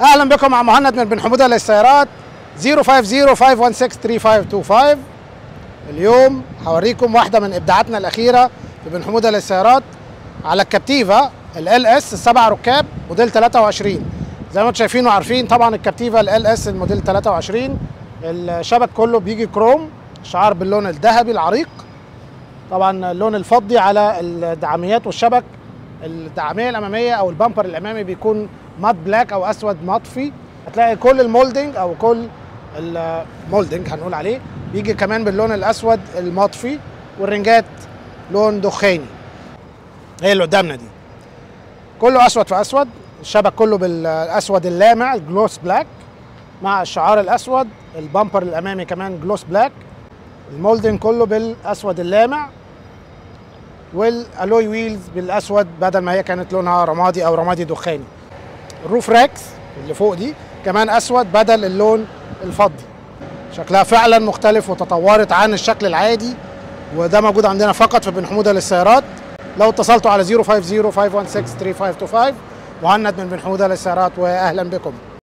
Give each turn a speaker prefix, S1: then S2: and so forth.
S1: أهلا بكم مع مهند من بن حمودة للسيارات. 050-516-3525 اليوم هوريكم واحدة من إبداعاتنا الأخيرة في بن حمودة للسيارات. على الكابتيفا LS السبع ركاب موديل 23 زي ما أنتم شايفين وعارفين طبعا الكابتيفا LS الموديل 23 الشبك كله بيجي كروم شعار باللون الذهبي العريق. طبعا اللون الفضي على الدعاميات والشبك. الدعامية الأمامية أو ال bumper الأمامي بيكون matte black أو أسود مطفي هتلاقي كل ال molding أو كل ال molding هنقول عليه بيجي كمان باللون الأسود المطفي والرنجات لون دخاني. هي اللي قدامنا دي. كله أسود في أسود الشبك كله بالأسود اللامع ال gloss black مع الشعار الأسود ال bumper الأمامي كمان gloss black ال molding كله بالأسود اللامع وال alloy wheels بالأسود بدل ما هي كانت لونها رمادي أو رمادي دخاني. ال roof racks اللي فوق دي كمان أسود بدل اللون الفضي. شكلها فعلا مختلف وتطورت عن الشكل العادي وده موجود عندنا فقط في بن حمودة للسيارات. لو اتصلتوا على 050 516 3525 مهند من بن حمودة للسيارات واهلا بكم.